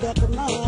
that tonight.